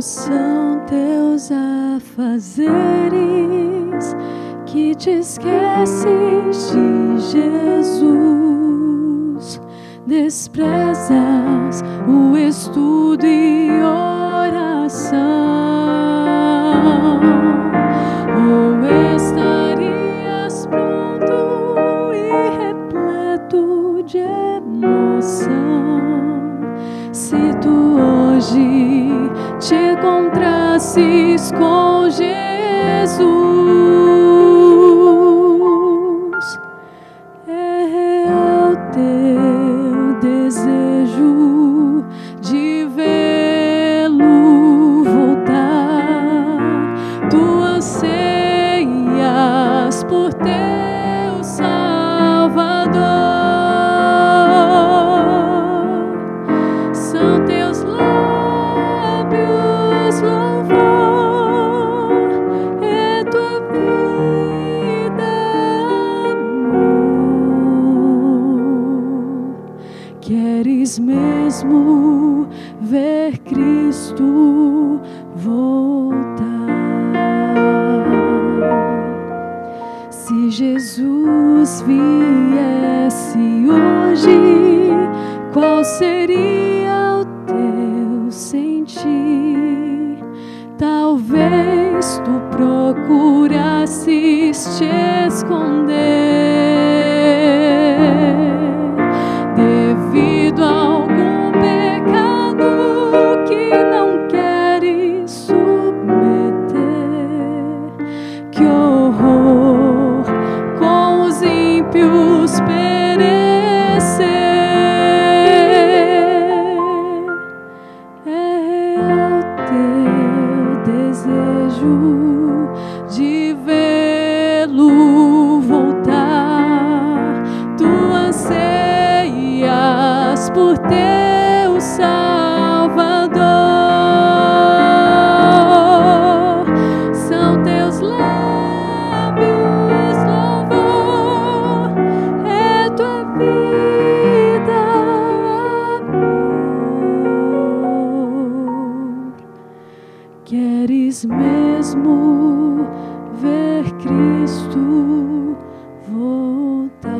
são teus afazeres que te esqueces de Jesus? Desprezas o estudo e oração? Ou estarias pronto e repleto de emoção se tu hoje te encontrasses com Jesus? É real teu desejo de vê-lo voltar. Tu anseias por teu Queres mesmo ver Cristo voltar? Se Jesus viesse hoje, qual seria o teu sentir? Talvez tu procurasses te esconder ímpios perecer. É real teu desejo de vê-lo voltar. Tu anseias por teu Salvador. queres mesmo ver Cristo voltar?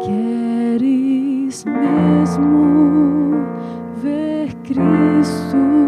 Queres mesmo ver Cristo